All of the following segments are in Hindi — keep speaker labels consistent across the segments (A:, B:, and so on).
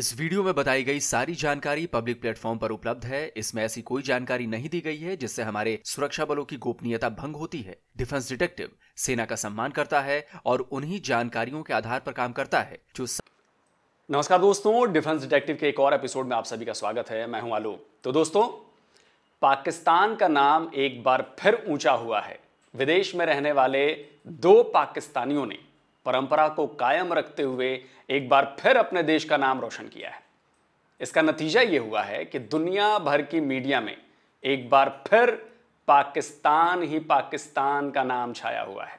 A: इस वीडियो में बताई गई सारी जानकारी पब्लिक प्लेटफॉर्म पर उपलब्ध है। इसमें ऐसी कोई जानकारी नहीं दी गई है, जिससे हमारे सुरक्षा बलों की गोपनीयता भंग होती है। डिफेंस डिटेक्टिव सेना का सम्मान करता है और उन्हीं जानकारियों के आधार पर काम करता है, जो स...
B: नमस्कार दोस्तों, डिफेंस डिटेक्टिव के एक और एपिसोड में आप सभी का स्वागत है। मैं हूँ आलोक। तो दोस्तों, पाकिस्तान का नाम एक बार फिर ऊँचा हुआ है। विदेश में रहने वाले दो पाकिस्तानियों ने परंपरा को कायम रखते हुए एक बार फिर अपने देश का नाम रोशन किया है। इसका नतीजा यह हुआ है कि दुनिया भर की मीडिया में एक बार फिर पाकिस्तान ही पाकिस्तान का नाम छाया हुआ है।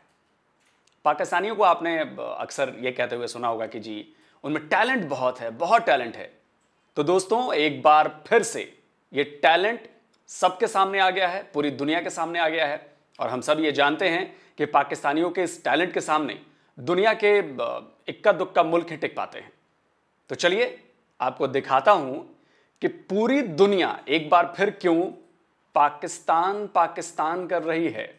B: पाकिस्तानियों को आपने अक्सर यह कहते हुए सुना होगा कि जी, उनमें टैलेंट बहुत है, बहुत टैलेंट है। तो दोस्तों, एक बार फिर से ये टैलेंट सबके सामने आ गया है, पूरी दुनिया के सामने आ गया है। और हम सब ये जानते हैं कि पाकिस्तानियों के इस टैलेंट के सामने दुनिया के इक्का दुक्का मुल्क ही टिक पाते हैं। तो चलिए, आपको दिखाता हूँ कि पूरी दुनिया एक बार फिर क्यों पाकिस्तान पाकिस्तान कर रही है।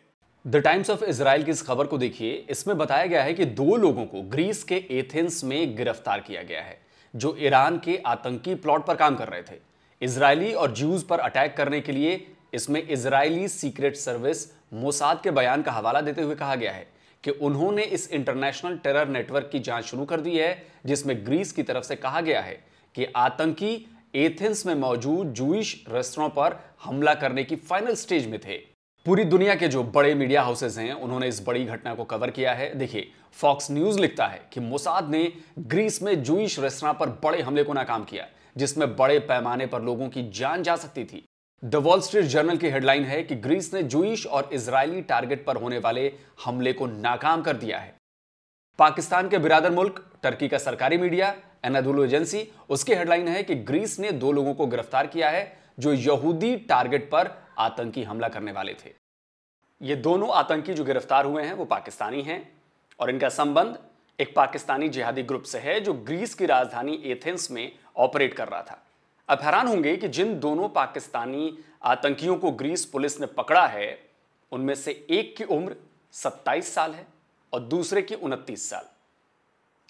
B: द टाइम्स ऑफ़ इसराइल की इस खबर को देखिए। इसमें बताया गया है कि दो लोगों को ग्रीस के एथेंस में गिरफ़्तार किया गया है, जो ईरान के आतंकी प्लॉट पर काम कर रहे थे। इसराइली और ज्यूज पर अटैक करने के लिए इसमें इसराइली सीक्रेट सर्विस मोसाद के बयान का हवाला देते हुए कहा गया है। कि उन्होंने इस इंटरनेशनल टेरर नेटवर्क की जाँच शुरू कर दी है, जिसमें ग्रीस की तरफ़ से कहा गया है कि आतंकी एथेंस में मौजूद जूइश रेस्टोरों पर हमला करने की फाइनल स्टेज में थे। पूरी दुनिया के जो बड़े मीडिया हाउसेज हैं, उन्होंने इस बड़ी घटना को कवर किया है। देखिए फॉक्स न्यूज़ लिखता है कि मोसाद ने ग्रीस में जूइश रेस्तरा पर बड़े हमले को नाकाम किया, जिसमें बड़े पैमाने पर लोगों की जान जा सकती थी। द वॉल स्ट्रीट जर्नल की हेडलाइन है कि ग्रीस ने जूइश और इजरायली टारगेट पर होने वाले हमले को नाकाम कर दिया है। पाकिस्तान के बिरादर मुल्क टर्की का सरकारी मीडिया एनादुल एजेंसी उसकी हेडलाइन है कि ग्रीस ने दो लोगों को गिरफ़्तार किया है जो यहूदी टारगेट पर आतंकी हमला करने वाले थे। ये दोनों आतंकी जो गिरफ़्तार हुए हैं, वो पाकिस्तानी हैं और इनका संबंध एक पाकिस्तानी जिहादी ग्रुप से है जो ग्रीस की राजधानी एथेंस में ऑपरेट कर रहा था। अब हैरान होंगे कि जिन दोनों पाकिस्तानी आतंकियों को ग्रीस पुलिस ने पकड़ा है, उनमें से एक की उम्र 27 साल है और दूसरे की 29 साल।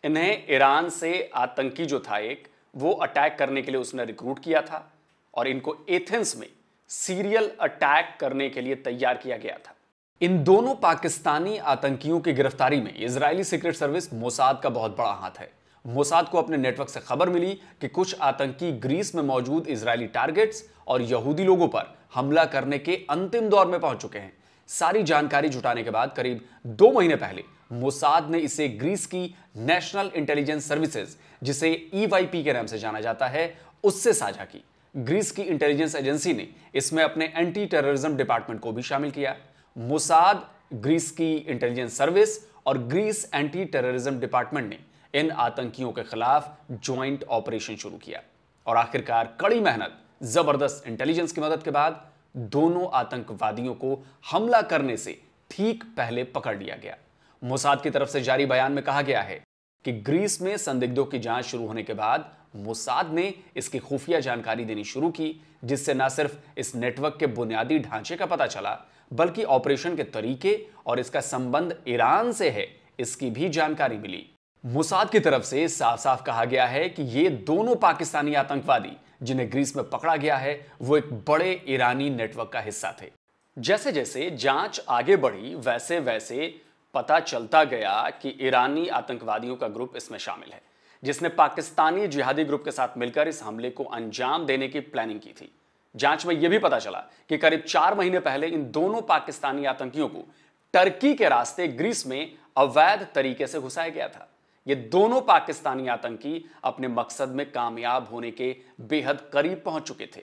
B: इन्हें ईरान से आतंकी जो था एक, वो अटैक करने के लिए उसने रिक्रूट किया था और इनको एथेंस में सीरियल अटैक करने के लिए तैयार किया गया था। इन दोनों पाकिस्तानी आतंकियों की गिरफ्तारी में इजरायली सीक्रेट सर्विस मोसाद का बहुत बड़ा हाथ है। मोसाद को अपने नेटवर्क से खबर मिली कि कुछ आतंकी ग्रीस में मौजूद इजरायली टारगेट्स और यहूदी लोगों पर हमला करने के अंतिम दौर में पहुँच चुके हैं। सारी जानकारी जुटाने के बाद करीब दो महीने पहले मोसाद ने इसे ग्रीस की नेशनल इंटेलिजेंस सर्विसेज़, जिसे ईवाईपी e के नाम से जाना जाता है, उससे साझा की। ग्रीस की इंटेलिजेंस एजेंसी ने इसमें अपने एंटी टेररिज्म डिपार्टमेंट को भी शामिल किया। मोसाद, ग्रीस की इंटेलिजेंस सर्विस और ग्रीस एंटी टेररिज्म डिपार्टमेंट ने इन आतंकियों के खिलाफ ज्वाइंट ऑपरेशन शुरू किया। और आखिरकार कड़ी मेहनत, ज़बरदस्त इंटेलिजेंस की मदद के बाद दोनों आतंकवादियों को हमला करने से ठीक पहले पकड़ लिया गया। मोसाद की तरफ़ से जारी बयान में कहा गया है कि ग्रीस में संदिग्धों की जाँच शुरू होने के बाद मोसाद ने इसकी खुफिया जानकारी देनी शुरू की, जिससे न सिर्फ़ इस नेटवर्क के बुनियादी ढांचे का पता चला, बल्कि ऑपरेशन के तरीके और इसका संबंध ईरान से है, इसकी भी जानकारी मिली। मुसाद की तरफ़ से साफ़ साफ़ कहा गया है कि ये दोनों पाकिस्तानी आतंकवादी, जिन्हें ग्रीस में पकड़ा गया है, वो एक बड़े ईरानी नेटवर्क का हिस्सा थे। जैसे जैसे जाँच आगे बढ़ी वैसे वैसे पता चलता गया कि ईरानी आतंकवादियों का ग्रुप इसमें शामिल है, जिसने पाकिस्तानी जिहादी ग्रुप के साथ मिलकर इस हमले को अंजाम देने की प्लानिंग की थी। जाँच में यह भी पता चला कि करीब चार महीने पहले इन दोनों पाकिस्तानी आतंकियों को टर्की के रास्ते ग्रीस में अवैध तरीके से घुसाया गया था। ये दोनों पाकिस्तानी आतंकी अपने मकसद में कामयाब होने के बेहद करीब पहुँच चुके थे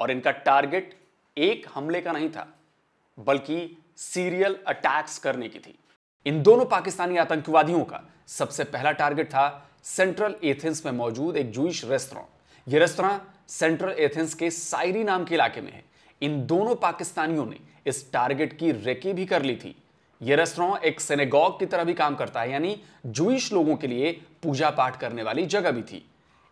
B: और इनका टारगेट एक हमले का नहीं था, बल्कि सीरियल अटैक्स करने की थी। इन दोनों पाकिस्तानी आतंकवादियों का सबसे पहला टारगेट था सेंट्रल एथेंस में मौजूद एक जूइश रेस्तरा। यह रेस्तरा सेंट्रल एथेंस के साइरी नाम के इलाके में है। इन दोनों पाकिस्तानियों ने इस टारगेट की रेकी भी कर ली थी यह रेस्टोरेंट एक सेनेगॉग की तरह भी काम करता है, यानी जूइश लोगों के लिए पूजा पाठ करने वाली जगह भी थी।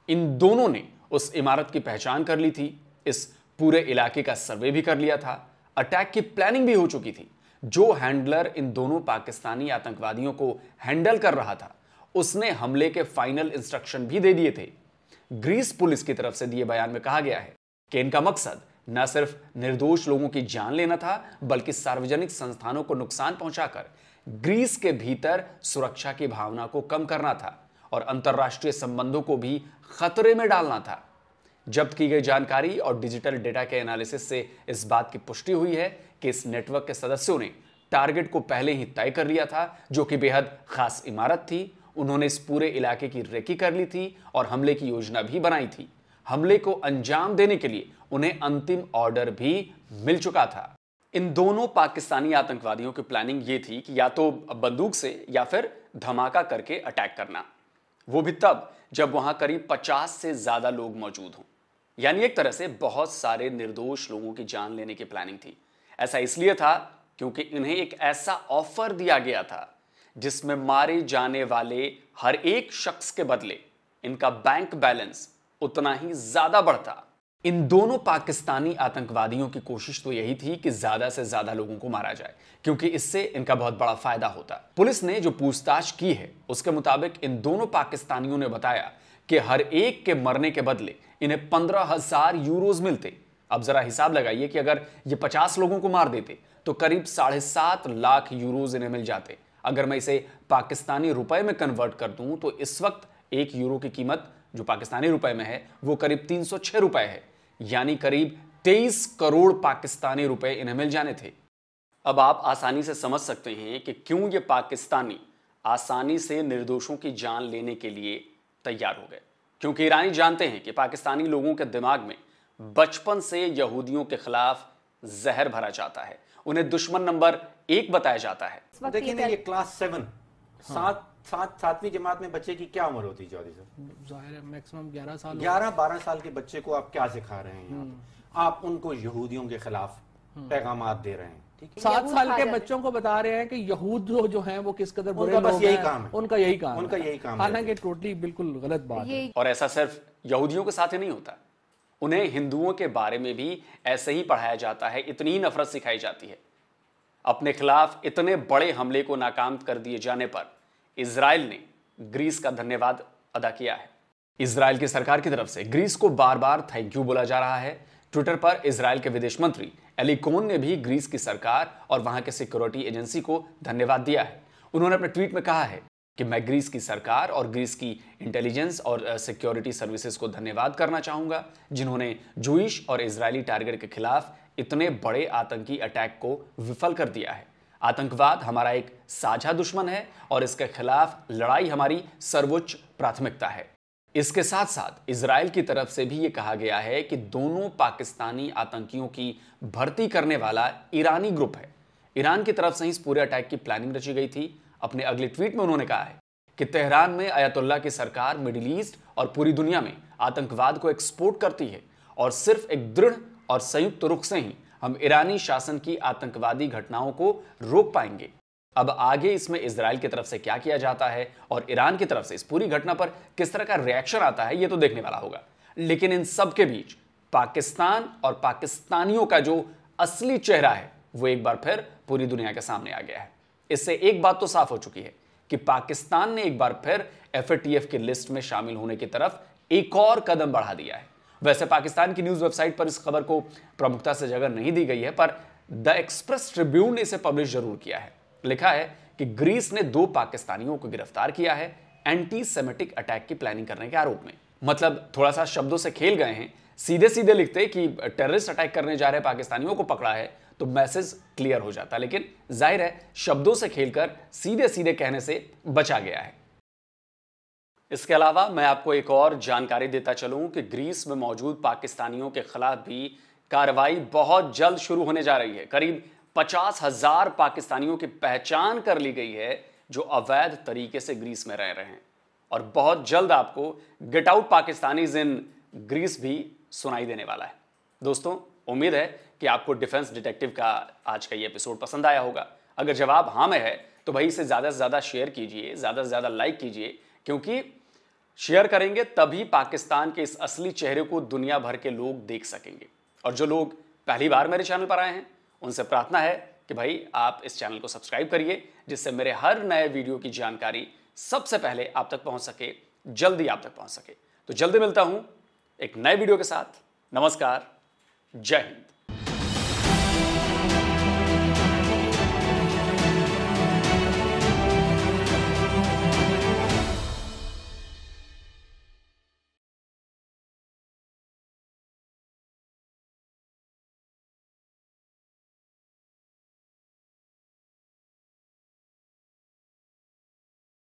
B: इन दोनों ने उस इमारत की पहचान कर ली थी, इस पूरे इलाके का सर्वे भी कर लिया था। अटैक की प्लानिंग भी हो चुकी थी। जो हैंडलर इन दोनों पाकिस्तानी आतंकवादियों को हैंडल कर रहा था, उसने हमले के फाइनल इंस्ट्रक्शन भी दे दिए थे। ग्रीस पुलिस की तरफ़ से दिए बयान में कहा गया है कि इनका मकसद न सिर्फ़ निर्दोष लोगों की जान लेना था, बल्कि सार्वजनिक संस्थानों को नुकसान पहुंचाकर ग्रीस के भीतर सुरक्षा की भावना को कम करना था और अंतर्राष्ट्रीय संबंधों को भी खतरे में डालना था। जब्त की गई जानकारी और डिजिटल डेटा के एनालिसिस से इस बात की पुष्टि हुई है कि इस नेटवर्क के सदस्यों ने टारगेट को पहले ही तय कर लिया था, जो कि बेहद खास इमारत थी। उन्होंने इस पूरे इलाके की रेकी कर ली थी और हमले की योजना भी बनाई थी। हमले को अंजाम देने के लिए उन्हें अंतिम ऑर्डर भी मिल चुका था। इन दोनों पाकिस्तानी आतंकवादियों की प्लानिंग ये थी कि या तो बंदूक से या फिर धमाका करके अटैक करना। वो भी तब, जब वहाँ करीब 50 से ज़्यादा लोग मौजूद हों। यानी एक तरह से बहुत सारे निर्दोष लोगों की जान लेने की प्लानिंग थी। ऐसा इसलिए था क्योंकि इन्हें एक ऐसा ऑफ़र दिया गया था, जिसमें मारे जाने वाले हर एक शख्स के बदले इनका बैंक बैलेंस उतना ही ज़्यादा बढ़ता। इन दोनों पाकिस्तानी आतंकवादियों की कोशिश तो यही थी कि ज़्यादा से ज़्यादा लोगों को मारा जाए, क्योंकि इससे इनका बहुत बड़ा फ़ायदा होता। पुलिस ने जो पूछताछ की है, उसके मुताबिक इन दोनों पाकिस्तानियों ने बताया कि हर एक के मरने के बदले इन्हें पंद्रह हज़ार यूरोज मिलते। अब जरा हिसाब लगाइए कि अगर ये पचास लोगों को मार देते तो करीब साढ़े सात लाख यूरोज इन्हें मिल जाते। अगर मैं इसे पाकिस्तानी रुपए में कन्वर्ट कर दूँ तो इस वक्त एक यूरो की कीमत जो पाकिस्तानी रुपए में है वो करीब तीन सौ छह रुपए है। यानी करीब तेईस करोड़ पाकिस्तानी रुपए इन्हें मिल जाने थे। अब आप आसानी से समझ सकते हैं कि क्यों ये पाकिस्तानी आसानी से निर्दोषों की जान लेने के लिए तैयार हो गए। क्योंकि ईरानी जानते हैं कि पाकिस्तानी लोगों के दिमाग में बचपन से यहूदियों के खिलाफ जहर भरा जाता है। उन्हें दुश्मन नंबर एक बताया जाता है।
C: देखिए ये क्लास सेवन हाँ। सात सात सातवीं जमात में बच्चे की क्या उम्र होती है चौधरी
D: साहब ज़ाहिर है मैक्सिमम ग्यारह साल
C: ग्यारह बारह साल के बच्चे को आप क्या सिखा रहे हैं हम्म। आप उनको यहूदियों के खिलाफ हम्म। पैगाम दे रहे हैं
D: सात साल के बच्चों को बता रहे हैं कि यहूद जो, जो हैं वो किस कदर बुरे
C: बस यही काम है।
D: उनका यही काम
C: उनका यही काम
D: हालाँकि टोटली बिल्कुल गलत बात है।
B: और ऐसा सिर्फ़ यहूदियों के साथ ही नहीं होता। उन्हें हिंदुओं के बारे में भी ऐसे ही पढ़ाया जाता है इतनी ही नफरत सिखाई जाती है। अपने खिलाफ इतने बड़े हमले को नाकाम कर दिए जाने पर। इसराइल ने ग्रीस का धन्यवाद अदा किया है। इसराइल की सरकार की तरफ़ से ग्रीस को बार बार थैंक यू बोला जा रहा है। ट्विटर पर इसराइल के विदेश मंत्री एलिकोन ने भी ग्रीस की सरकार और वहाँ के सिक्योरिटी एजेंसी को धन्यवाद दिया है। उन्होंने अपने ट्वीट में कहा है कि मैं ग्रीस की सरकार और ग्रीस की इंटेलिजेंस और सिक्योरिटी सर्विसेज़ को धन्यवाद करना चाहूँगा, जिन्होंने जूश और इसराइली टारगेट के खिलाफ इतने बड़े आतंकी अटैक को विफल कर दिया है। आतंकवाद हमारा एक साझा दुश्मन है और इसके खिलाफ लड़ाई हमारी सर्वोच्च प्राथमिकता है। इसके साथ साथ इसराइल की तरफ़ से भी यह कहा गया है कि दोनों पाकिस्तानी आतंकियों की भर्ती करने वाला ईरानी ग्रुप है। ईरान की तरफ़ से ही इस पूरे अटैक की प्लानिंग रची गई थी। अपने अगले ट्वीट में उन्होंने कहा है कि तेहरान में अयतुल्ला की सरकार मिडिल ईस्ट और पूरी दुनिया में आतंकवाद को एक्सपोर्ट करती है और सिर्फ़ एक दृढ़ और संयुक्त रुख से ही हम ईरानी शासन की आतंकवादी घटनाओं को रोक पाएँगे। अब आगे इसमें इसराइल की तरफ़ से क्या किया जाता है और ईरान की तरफ़ से इस पूरी घटना पर किस तरह का रिएक्शन आता है यह तो देखने वाला होगा। लेकिन इन सब के बीच पाकिस्तान और पाकिस्तानियों का जो असली चेहरा है, वो एक बार फिर पूरी दुनिया के सामने आ गया है। इससे एक बात तो साफ़ हो चुकी है कि पाकिस्तान ने एक बार फिर एफ़ की लिस्ट में शामिल होने की तरफ़ एक और कदम बढ़ा दिया है। वैसे पाकिस्तान की न्यूज़ वेबसाइट पर इस खबर को प्रमुखता से जगह नहीं दी गई है, पर द एक्सप्रेस ट्रिब्यून ने इसे पब्लिश ज़रूर किया है। लिखा है कि ग्रीस ने दो पाकिस्तानियों को गिरफ़्तार किया है एंटी सेमेटिक अटैक की प्लानिंग करने के आरोप में। मतलब थोड़ा सा शब्दों से खेल गए हैं। सीधे सीधे लिखते कि टेररिस्ट अटैक करने जा रहे पाकिस्तानियों को पकड़ा है तो मैसेज क्लियर हो जाता लेकिन ज़ाहिर है शब्दों से खेलकर सीधे सीधे कहने से बचा गया है। इसके अलावा मैं आपको एक और जानकारी देता चलूँ कि ग्रीस में मौजूद पाकिस्तानियों के खिलाफ भी कार्रवाई बहुत जल्द शुरू होने जा रही है। करीब पचास हज़ार पाकिस्तानियों की पहचान कर ली गई है जो अवैध तरीके से ग्रीस में रह रहे हैं। और बहुत जल्द आपको get out Pakistani in Greece भी सुनाई देने वाला है। दोस्तों, उम्मीद है कि आपको डिफेंस डिटेक्टिव का आज का ये एपिसोड पसंद आया होगा। अगर जवाब हाँ में है तो भाई इसे ज़्यादा से ज़्यादा शेयर कीजिए, ज़्यादा से ज़्यादा लाइक कीजिए क्योंकि शेयर करेंगे तभी पाकिस्तान के इस असली चेहरे को दुनिया भर के लोग देख सकेंगे। और जो लोग पहली बार मेरे चैनल पर आए हैं, उनसे प्रार्थना है कि भाई आप इस चैनल को सब्सक्राइब करिए, जिससे मेरे हर नए वीडियो की जानकारी सबसे पहले आप तक पहुँच सके, जल्दी आप तक पहुँच सके। तो जल्दी मिलता हूँ एक नए वीडियो के साथ। नमस्कार। जय हिंद।